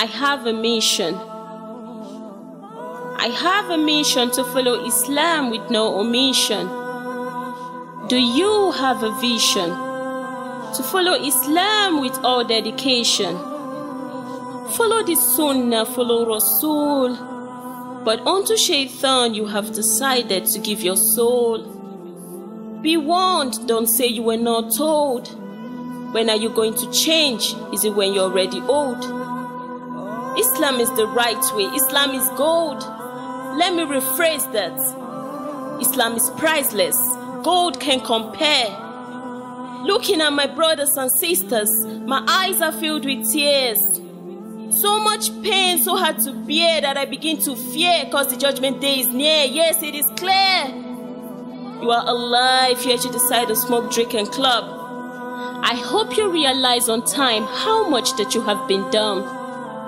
I have a mission. I have a mission to follow Islam with no omission. Do you have a vision to follow Islam with all dedication? Follow the Sunnah, follow Rasul. But unto Shaitan you have decided to give your soul. Be warned, don't say you were not told. When are you going to change? Is it when you're already old? Islam is the right way, Islam is gold. Let me rephrase that. Islam is priceless, gold can compare. Looking at my brothers and sisters, my eyes are filled with tears. So much pain, so hard to bear that I begin to fear because the judgment day is near. Yes, it is clear. You are alive here to decide to smoke, drink, and club. I hope you realize on time how much that you have been done.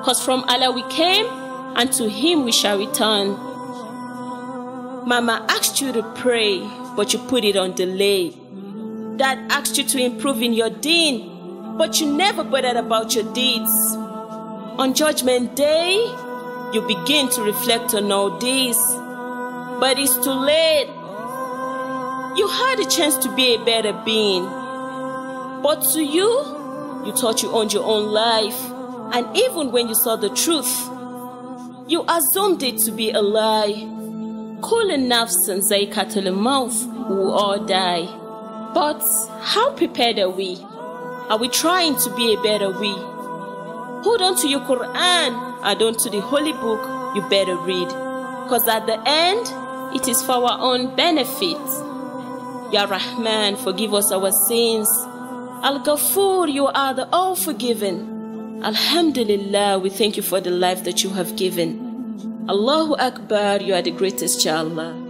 Because from Allah we came, and to Him we shall return. Mama asked you to pray, but you put it on delay. Dad asked you to improve in your deen, but you never bothered about your deeds. On Judgment Day, you begin to reflect on all this, but it's too late. You had a chance to be a better being, but to you, you thought you owned your own life, and even when you saw the truth, you assumed it to be a lie. Calling nafs and zaikatul maut will all die. But how prepared are we? Are we trying to be a better we? Hold on to your Quran, add on to the holy book you better read. Because at the end, it is for our own benefit. Ya Rahman, forgive us our sins. Al Ghafur, you are the all forgiven. Alhamdulillah, we thank you for the life that you have given. Allahu Akbar, you are the greatest, Ya Allah.